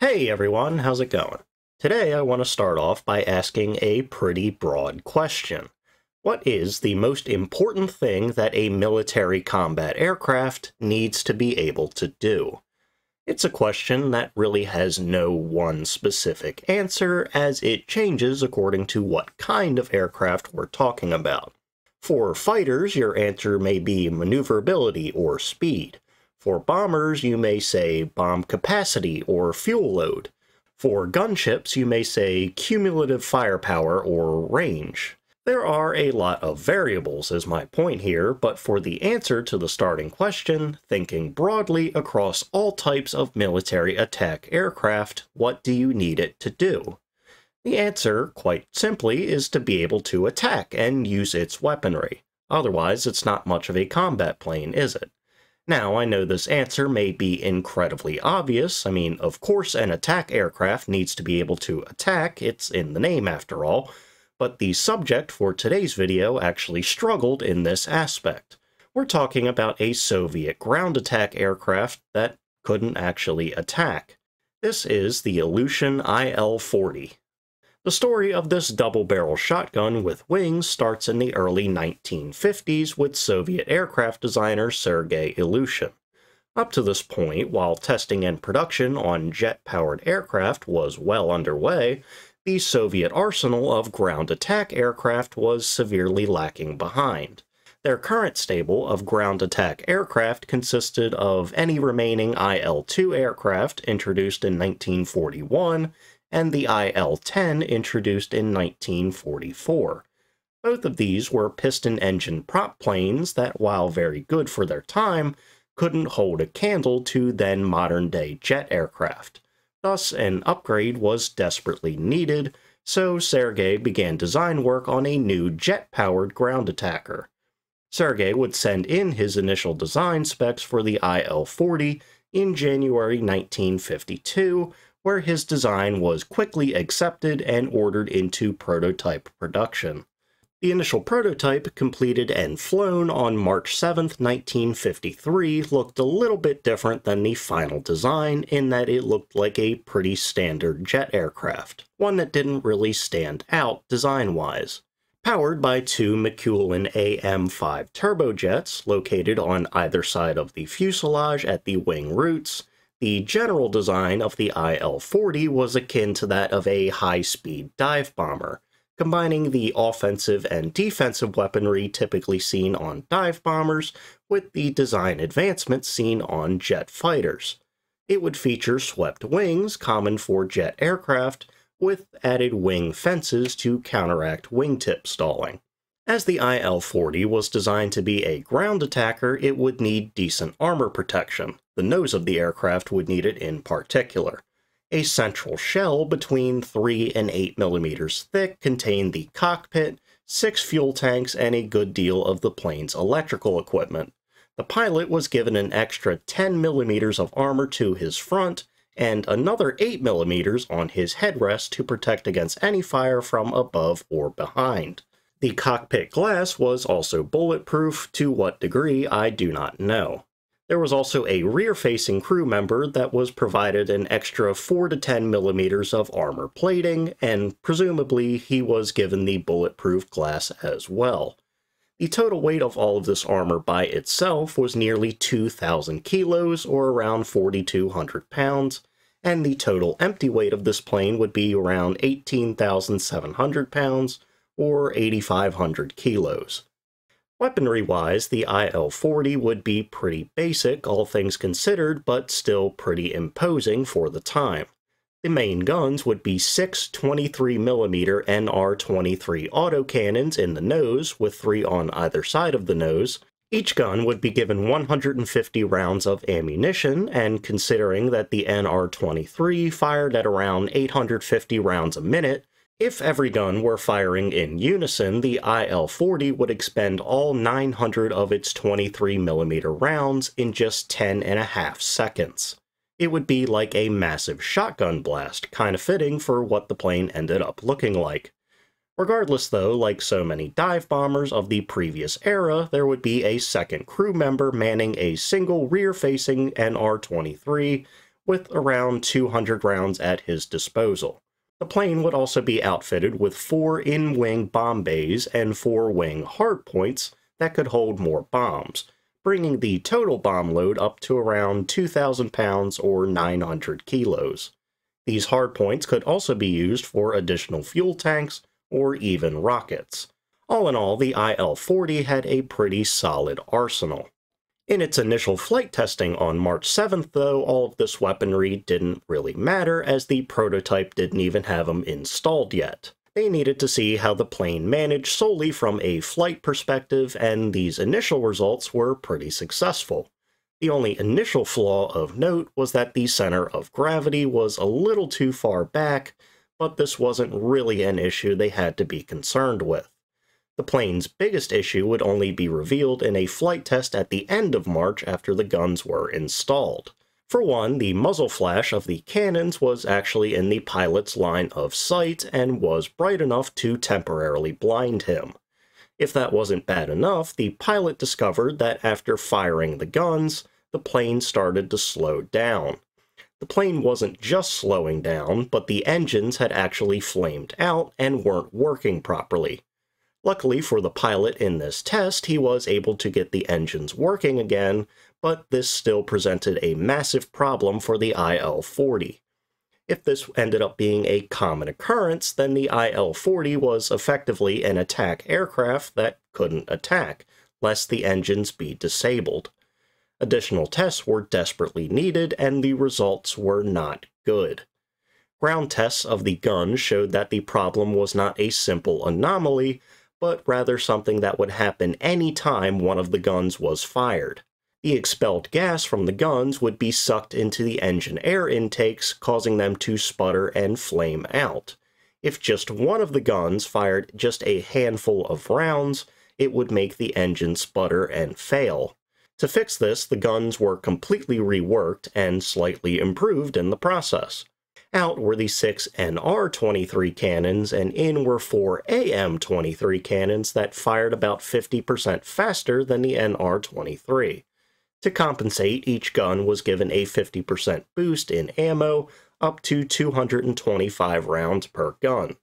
Hey everyone, how's it going? Today I want to start off by asking a pretty broad question. What is the most important thing that a military combat aircraft needs to be able to do? It's a question that really has no one specific answer, as it changes according to what kind of aircraft we're talking about. For fighters, your answer may be maneuverability or speed. For bombers, you may say bomb capacity or fuel load. For gunships, you may say cumulative firepower or range. There are a lot of variables is my point here, but for the answer to the starting question, thinking broadly across all types of military attack aircraft, what do you need it to do? The answer, quite simply, is to be able to attack and use its weaponry. Otherwise, it's not much of a combat plane, is it? Now, I know this answer may be incredibly obvious. I mean, of course an attack aircraft needs to be able to attack, it's in the name after all, but the subject for today's video actually struggled in this aspect. We're talking about a Soviet ground attack aircraft that couldn't actually attack. This is the Ilyushin IL-40. The story of this double-barrel shotgun with wings starts in the early 1950s with Soviet aircraft designer Sergei Ilyushin. Up to this point, while testing and production on jet-powered aircraft was well underway, the Soviet arsenal of ground attack aircraft was severely lacking behind. Their current stable of ground attack aircraft consisted of any remaining IL-2 aircraft introduced in 1941 and the IL-10 introduced in 1944. Both of these were piston engine prop planes that, while very good for their time, couldn't hold a candle to then modern day jet aircraft. Thus, an upgrade was desperately needed, so Sergei began design work on a new jet powered ground attacker. Sergei would send in his initial design specs for the IL 40 in January 1952, where his design was quickly accepted and ordered into prototype production. The initial prototype, completed and flown on March 7, 1953, looked a little bit different than the final design in that it looked like a pretty standard jet aircraft, one that didn't really stand out design-wise. Powered by two Mikulin AM-5 turbojets located on either side of the fuselage at the wing roots, the general design of the IL-40 was akin to that of a high-speed dive bomber, combining the offensive and defensive weaponry typically seen on dive bombers with the design advancements seen on jet fighters. It would feature swept wings common for jet aircraft, with added wing fences to counteract wingtip stalling. As the IL-40 was designed to be a ground attacker, it would need decent armor protection. The nose of the aircraft would need it in particular. A central shell between 3 and 8 millimeters thick contained the cockpit, six fuel tanks, and a good deal of the plane's electrical equipment. The pilot was given an extra 10 millimeters of armor to his front, and another 8 millimeters on his headrest to protect against any fire from above or behind. The cockpit glass was also bulletproof, to what degree I do not know. There was also a rear-facing crew member that was provided an extra 4 to 10 millimeters of armor plating, and presumably he was given the bulletproof glass as well. The total weight of all of this armor by itself was nearly 2,000 kilos, or around 4,200 pounds, and the total empty weight of this plane would be around 18,700 pounds, or 8,500 kilos. Weaponry-wise, the IL-40 would be pretty basic, all things considered, but still pretty imposing for the time. The main guns would be six 23mm NR-23 autocannons in the nose, with three on either side of the nose. Each gun would be given 150 rounds of ammunition, and considering that the NR-23 fired at around 850 rounds a minute, if every gun were firing in unison, the IL-40 would expend all 900 of its 23mm rounds in just 10 and a half seconds. It would be like a massive shotgun blast, kind of fitting for what the plane ended up looking like. Regardless though, like so many dive bombers of the previous era, there would be a second crew member manning a single rear-facing NR-23 with around 200 rounds at his disposal. The plane would also be outfitted with four in-wing bomb bays and four wing hardpoints that could hold more bombs, bringing the total bomb load up to around 2,000 pounds or 900 kilos. These hardpoints could also be used for additional fuel tanks or even rockets. All in all, the IL-40 had a pretty solid arsenal. In its initial flight testing on March 7th, though, all of this weaponry didn't really matter as the prototype didn't even have them installed yet. They needed to see how the plane managed solely from a flight perspective, and these initial results were pretty successful. The only initial flaw of note was that the center of gravity was a little too far back, but this wasn't really an issue they had to be concerned with. The plane's biggest issue would only be revealed in a flight test at the end of March after the guns were installed. For one, the muzzle flash of the cannons was actually in the pilot's line of sight and was bright enough to temporarily blind him. If that wasn't bad enough, the pilot discovered that after firing the guns, the plane started to slow down. The plane wasn't just slowing down, but the engines had actually flamed out and weren't working properly. Luckily for the pilot in this test, he was able to get the engines working again, but this still presented a massive problem for the IL-40. If this ended up being a common occurrence, then the IL-40 was effectively an attack aircraft that couldn't attack, lest the engines be disabled. Additional tests were desperately needed, and the results were not good. Ground tests of the gun showed that the problem was not a simple anomaly, but rather something that would happen any time one of the guns was fired. The expelled gas from the guns would be sucked into the engine air intakes, causing them to sputter and flame out. If just one of the guns fired just a handful of rounds, it would make the engine sputter and fail. To fix this, the guns were completely reworked and slightly improved in the process. Out were the six NR-23 cannons, and in were four AM-23 cannons that fired about 50% faster than the NR-23. To compensate, each gun was given a 50% boost in ammo, up to 225 rounds per gun.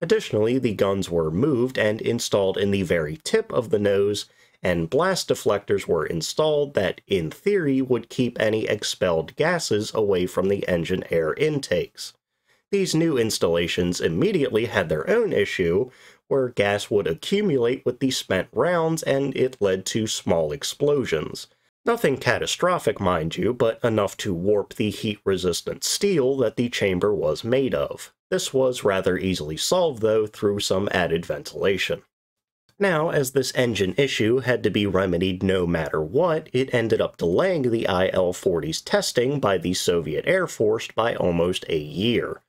Additionally, the guns were moved and installed in the very tip of the nose and blast deflectors were installed that, in theory, would keep any expelled gases away from the engine air intakes. These new installations immediately had their own issue, where gas would accumulate with the spent rounds and it led to small explosions. Nothing catastrophic, mind you, but enough to warp the heat-resistant steel that the chamber was made of. This was rather easily solved, though, through some added ventilation. Now, as this engine issue had to be remedied no matter what, it ended up delaying the IL-40's testing by the Soviet Air Force by almost a year.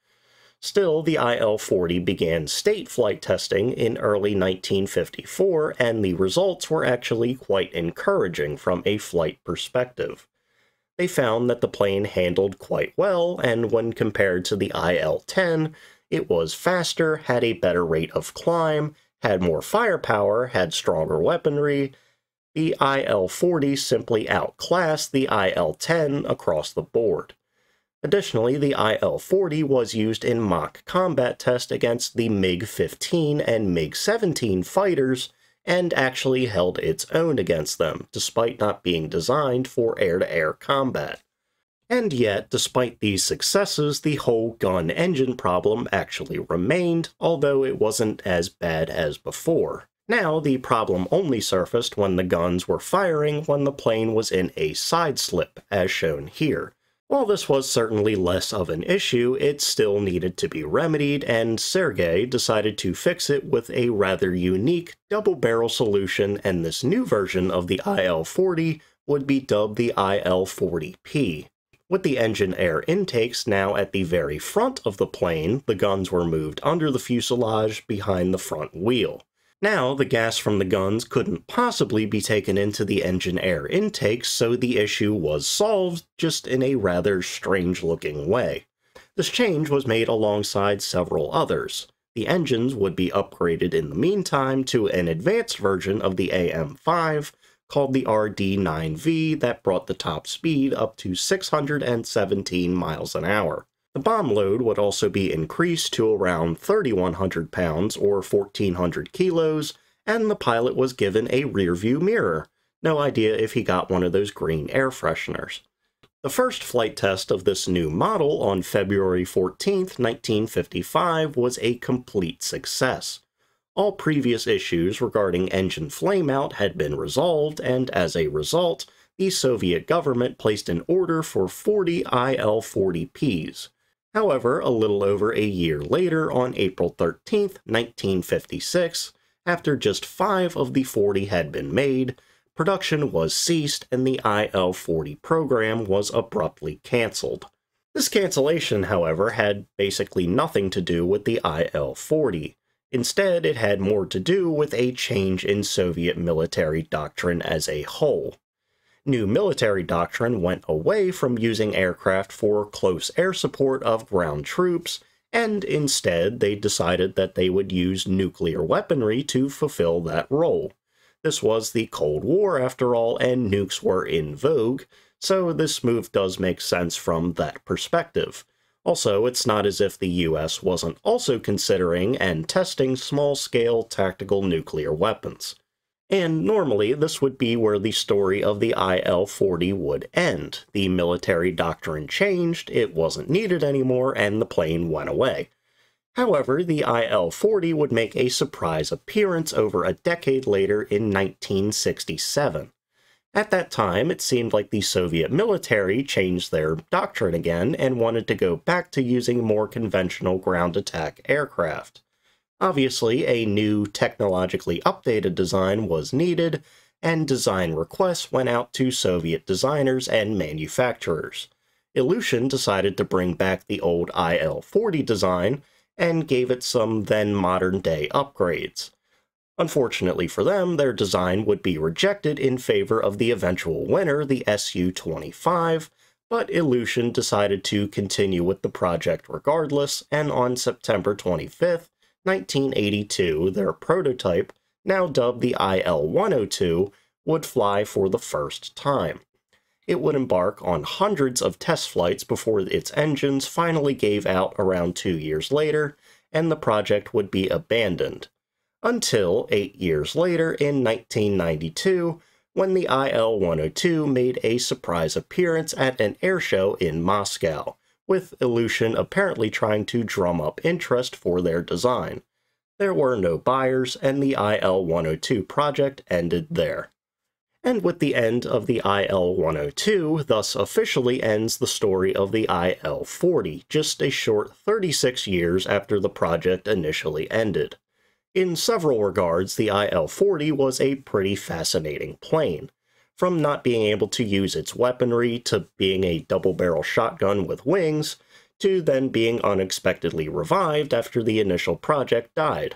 Still, the IL-40 began state flight testing in early 1954, and the results were actually quite encouraging from a flight perspective. They found that the plane handled quite well, and when compared to the IL-10, it was faster, had a better rate of climb, had more firepower, had stronger weaponry, the IL-40 simply outclassed the IL-10 across the board. Additionally, the IL-40 was used in mock combat tests against the MiG-15 and MiG-17 fighters, and actually held its own against them, despite not being designed for air-to-air -air combat. And yet, despite these successes, the whole gun engine problem actually remained, although it wasn't as bad as before. Now, the problem only surfaced when the guns were firing when the plane was in a side slip, as shown here. While this was certainly less of an issue, it still needed to be remedied, and Sergei decided to fix it with a rather unique double-barrel solution, and this new version of the IL-40 would be dubbed the IL-40P. With the engine air intakes now at the very front of the plane, the guns were moved under the fuselage behind the front wheel. Now, the gas from the guns couldn't possibly be taken into the engine air intakes, so the issue was solved, just in a rather strange-looking way. This change was made alongside several others. The engines would be upgraded in the meantime to an advanced version of the AM-5, called the RD-9V that brought the top speed up to 617 miles an hour. The bomb load would also be increased to around 3,100 pounds or 1,400 kilos, and the pilot was given a rear-view mirror. No idea if he got one of those green air fresheners. The first flight test of this new model on February 14, 1955 was a complete success. All previous issues regarding engine flameout had been resolved, and as a result, the Soviet government placed an order for 40 IL-40Ps. However, a little over a year later, on April 13, 1956, after just five of the 40 had been made, production was ceased and the IL-40 program was abruptly cancelled. This cancellation, however, had basically nothing to do with the IL-40. Instead, it had more to do with a change in Soviet military doctrine as a whole. New military doctrine went away from using aircraft for close air support of ground troops, and instead they decided that they would use nuclear weaponry to fulfill that role. This was the Cold War, after all, and nukes were in vogue, so this move does make sense from that perspective. Also, it's not as if the US wasn't also considering and testing small-scale tactical nuclear weapons. And normally, this would be where the story of the IL-40 would end. The military doctrine changed, it wasn't needed anymore, and the plane went away. However, the IL-40 would make a surprise appearance over a decade later in 1967. At that time, it seemed like the Soviet military changed their doctrine again and wanted to go back to using more conventional ground attack aircraft. Obviously, a new, technologically updated design was needed, and design requests went out to Soviet designers and manufacturers. Ilyushin decided to bring back the old IL-40 design and gave it some then modern-day upgrades. Unfortunately for them, their design would be rejected in favor of the eventual winner, the Su-25, but Ilyushin decided to continue with the project regardless, and on September 25, 1982, their prototype, now dubbed the IL-102, would fly for the first time. It would embark on hundreds of test flights before its engines finally gave out around two years later, and the project would be abandoned until eight years later in 1992 when the IL-102 made a surprise appearance at an airshow in Moscow, with Ilyushin apparently trying to drum up interest for their design. There were no buyers, and the IL-102 project ended there. And with the end of the IL-102, thus officially ends the story of the IL-40, just a short 36 years after the project initially ended. In several regards, the IL-40 was a pretty fascinating plane. From not being able to use its weaponry, to being a double-barrel shotgun with wings, to then being unexpectedly revived after the initial project died.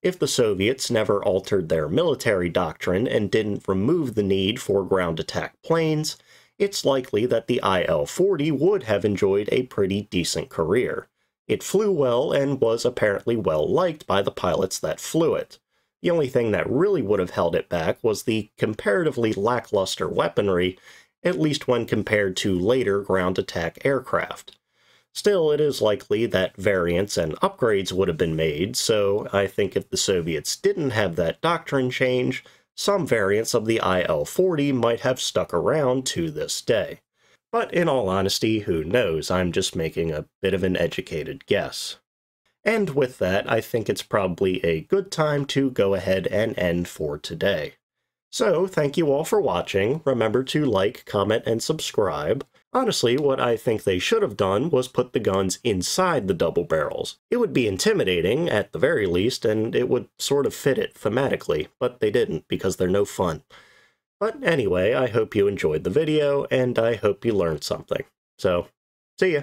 If the Soviets never altered their military doctrine and didn't remove the need for ground attack planes, it's likely that the IL-40 would have enjoyed a pretty decent career. It flew well and was apparently well liked by the pilots that flew it. The only thing that really would have held it back was the comparatively lackluster weaponry, at least when compared to later ground attack aircraft. Still, it is likely that variants and upgrades would have been made, so I think if the Soviets didn't have that doctrine change, some variants of the IL-40 might have stuck around to this day. But in all honesty, who knows? I'm just making a bit of an educated guess. And with that, I think it's probably a good time to go ahead and end for today. So, thank you all for watching. Remember to like, comment, and subscribe. Honestly, what I think they should have done was put the guns inside the double barrels. It would be intimidating, at the very least, and it would sort of fit it thematically, but they didn't because they're no fun. But anyway, I hope you enjoyed the video, and I hope you learned something. So, see ya!